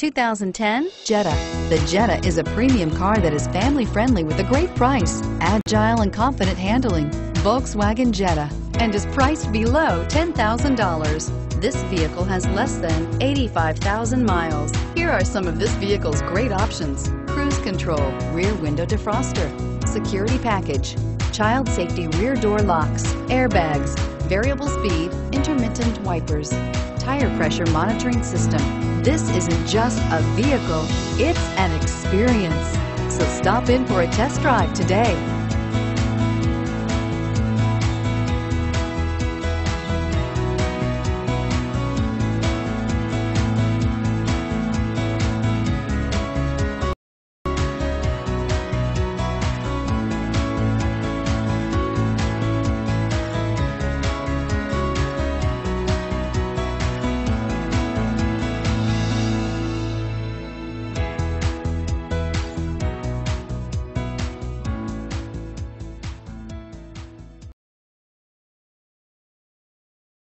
2010 Jetta. The Jetta is a premium car that is family friendly with a great price, agile and confident handling. Volkswagen Jetta and is priced below $10,000. This vehicle has less than 85,000 miles. Here are some of this vehicle's great options. Cruise control, rear window defroster, security package, child safety rear door locks, airbags, variable speed, intermittent wipers, tire pressure monitoring system. This isn't just a vehicle, it's an experience. So stop in for a test drive today.